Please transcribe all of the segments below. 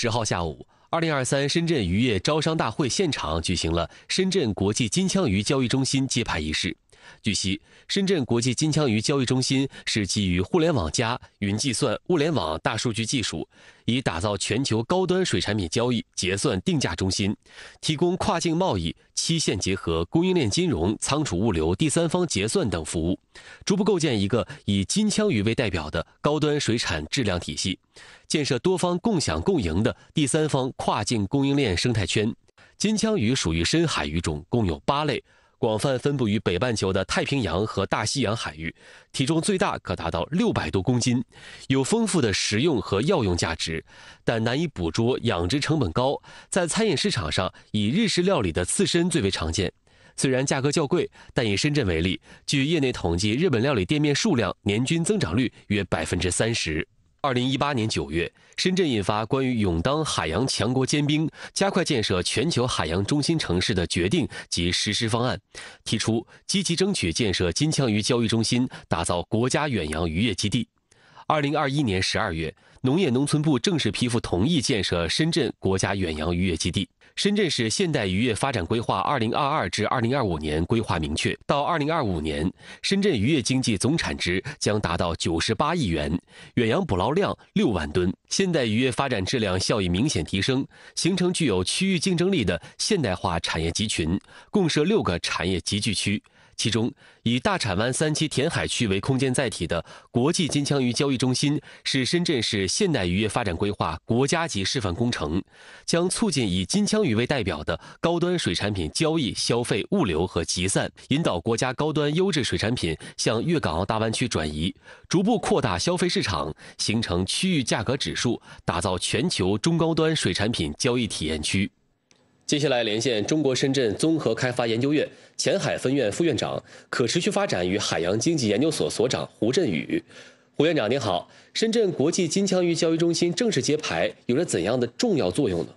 十号下午，二零二三深圳渔业招商大会现场举行了深圳国际金枪鱼交易中心揭牌仪式。据悉，深圳国际金枪鱼交易中心是基于互联网加云计算、物联网、大数据技术，以打造全球高端水产品交易、结算、定价中心，提供跨境贸易、期限结合、供应链金融、仓储物流、第三方结算等服务，逐步构建一个以金枪鱼为代表的高端水产质量体系，建设多方共享共赢的第三方跨境供应链生态圈。金枪鱼属于深海鱼种，共有八类。广泛分布于北半球的太平洋和大西洋海域，体重最大可达到六百多公斤，有丰富的食用和药用价值，但难以捕捉，养殖成本高，在餐饮市场上以日式料理的刺身最为常见。虽然价格较贵，但以深圳为例，据业内统计，日本料理店面数量年均增长率约百分之三十。二零一八年九月，深圳印发关于勇当海洋强国尖兵、加快建设全球海洋中心城市的决定及实施方案，提出积极争取建设金枪鱼交易中心，打造国家远洋渔业基地。二零二一年十二月，农业农村部正式批复同意建设深圳国家远洋渔业基地。深圳市现代渔业发展规划（二零二二至二零二五年）规划明确，到二零二五年，深圳渔业经济总产值将达到九十八亿元，远洋捕捞量六万吨，现代渔业发展质量效益明显提升，形成具有区域竞争力的现代化产业集群，共设六个产业集聚区。其中，以大铲湾三期填海区为空间载体的国际金枪鱼交易中心，是深圳市现代渔业发展规划国家级示范工程，将促进以金枪鱼为代表的高端水产品交易、消费、物流和集散，引导国家高端优质水产品向粤港澳大湾区转移，逐步扩大消费市场，形成区域价格指数，打造全球中高端水产品交易体验区。接下来连线中国深圳综合开发研究院前海分院副院长、可持续发展与海洋经济研究所所长胡振宇。胡院长您好，深圳国际金枪鱼交易中心正式揭牌，有着怎样的重要作用呢？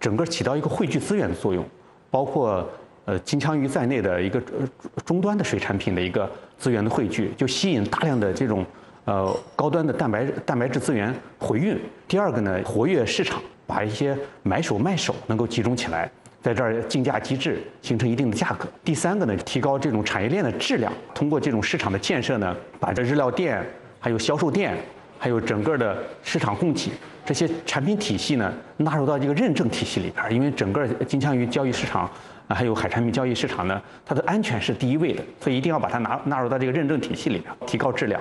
整个起到一个汇聚资源的作用，包括呃金枪鱼在内的一个呃终端的水产品的一个资源的汇聚，就吸引大量的这种呃高端的蛋白蛋白质资源回运。第二个呢，活跃市场。把一些买手卖手能够集中起来，在这儿竞价机制形成一定的价格。第三个呢，提高这种产业链的质量，通过这种市场的建设呢，把这日料店、还有销售店、还有整个的市场供给这些产品体系呢，纳入到这个认证体系里边。因为整个金枪鱼交易市场啊，还有海产品交易市场呢，它的安全是第一位的，所以一定要把它纳纳入到这个认证体系里边，提高质量。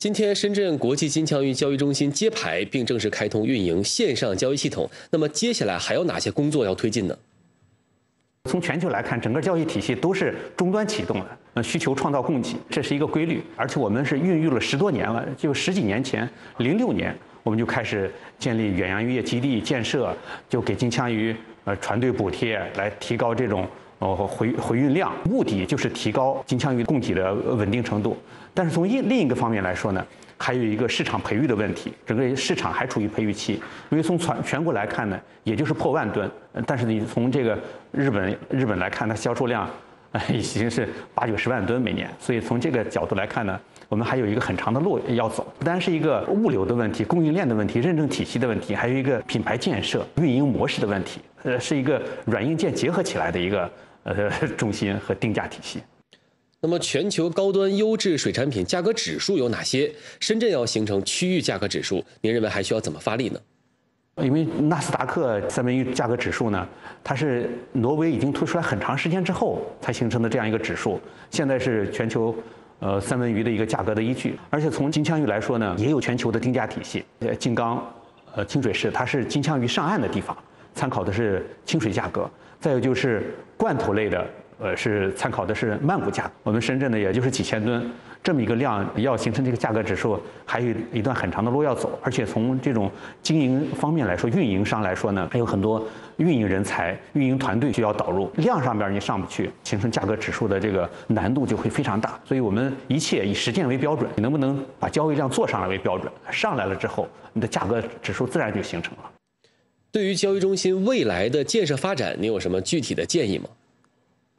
今天，深圳国际金枪鱼交易中心揭牌并正式开通运营线上交易系统。那么，接下来还有哪些工作要推进呢？从全球来看，整个交易体系都是终端启动的，呃，需求创造供给，这是一个规律。而且我们是孕育了十多年了，就十几年前，零六年我们就开始建立远洋渔业基地建设，就给金枪鱼呃船队补贴，来提高这种。哦，回回运量目的就是提高金枪鱼供给的稳定程度，但是从一另一个方面来说呢，还有一个市场培育的问题，整个市场还处于培育期。因为从全全国来看呢，也就是破万吨，但是你从这个日本日本来看，它销售量已经是八九十万吨每年，所以从这个角度来看呢，我们还有一个很长的路要走。不单是一个物流的问题、供应链的问题、认证体系的问题，还有一个品牌建设、运营模式的问题，呃，是一个软硬件结合起来的一个。呃，中心和定价体系。那么，全球高端优质水产品价格指数有哪些？深圳要形成区域价格指数，您认为还需要怎么发力呢？因为纳斯达克三文鱼价格指数呢，它是挪威已经推出来很长时间之后才形成的这样一个指数，现在是全球呃三文鱼的一个价格的依据。而且从金枪鱼来说呢，也有全球的定价体系。呃，静冈呃清水市，它是金枪鱼上岸的地方，参考的是清水价格。再有就是罐头类的，呃，是参考的是曼谷价。我们深圳呢，也就是几千吨这么一个量，要形成这个价格指数，还有一段很长的路要走。而且从这种经营方面来说，运营商来说呢，还有很多运营人才、运营团队需要导入。量上边你上不去，形成价格指数的这个难度就会非常大。所以我们一切以实践为标准，你能不能把交易量做上来为标准？上来了之后，你的价格指数自然就形成了。对于交易中心未来的建设发展，你有什么具体的建议吗？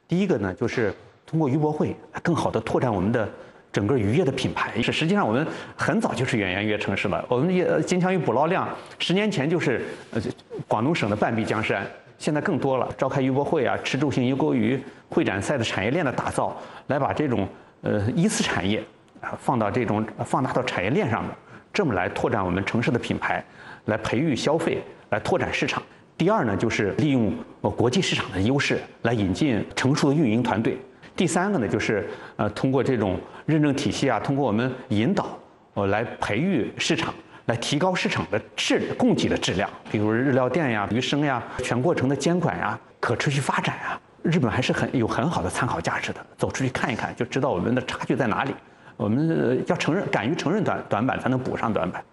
第一个呢，就是通过渔博会更好的拓展我们的整个渔业的品牌。是实际上我们很早就是远洋渔业城市了。我们也金枪鱼捕捞量十年前就是呃广东省的半壁江山，现在更多了。召开渔博会啊，吃住行游钩鱼会展赛的产业链的打造，来把这种呃一次产业啊放到这种放大到产业链上面，这么来拓展我们城市的品牌，来培育消费，来拓展市场。第二呢，就是利用呃国际市场的优势来引进成熟的运营团队。第三个呢，就是呃通过这种认证体系啊，通过我们引导，呃来培育市场，来提高市场的质供给的质量。比如日料店呀、鱼生呀，全过程的监管呀、可持续发展呀，日本还是很有很好的参考价值的。走出去看一看，就知道我们的差距在哪里。我们要承认，敢于承认短短板，才能补上短板。